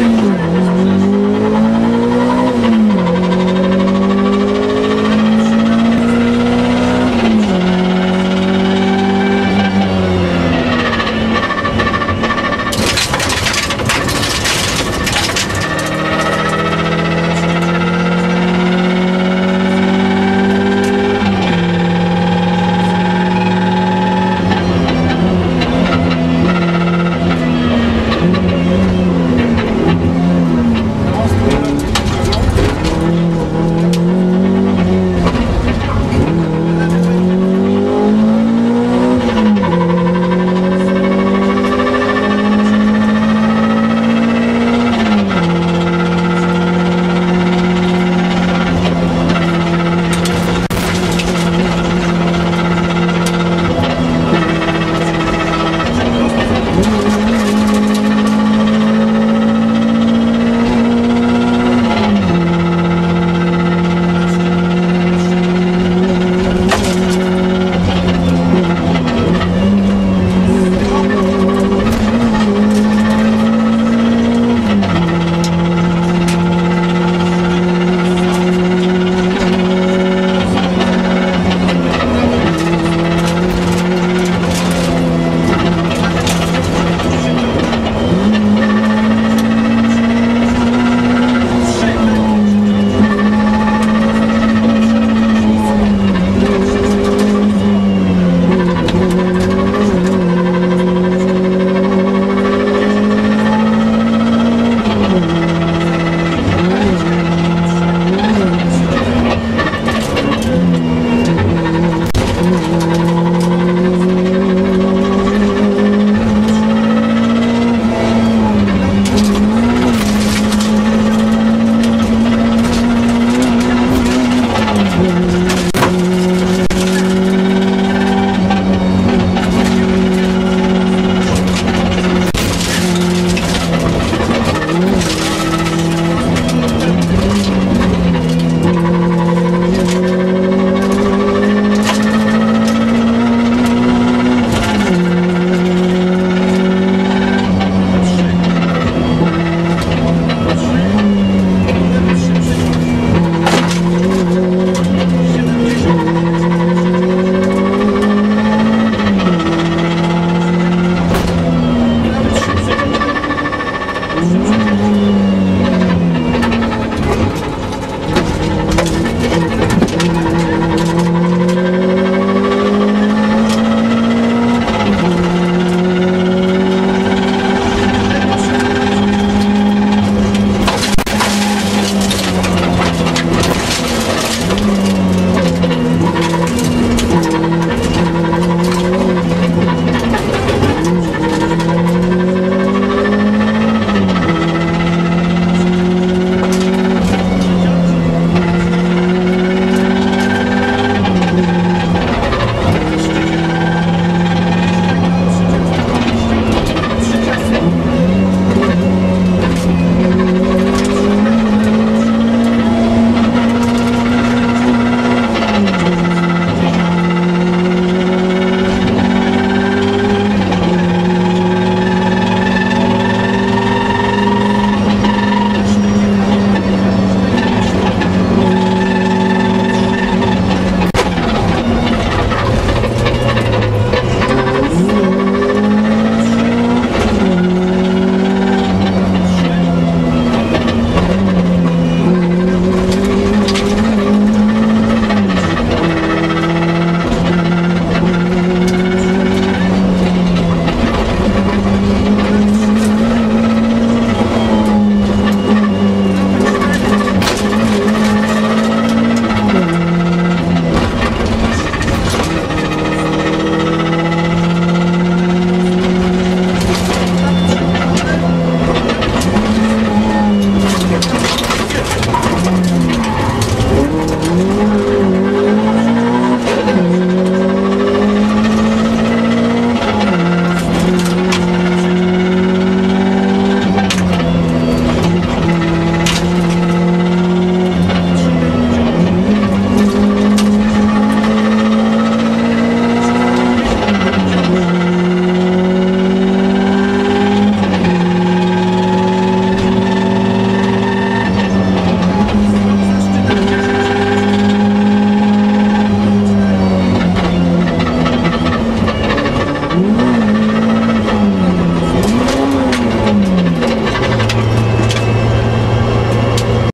Gracias.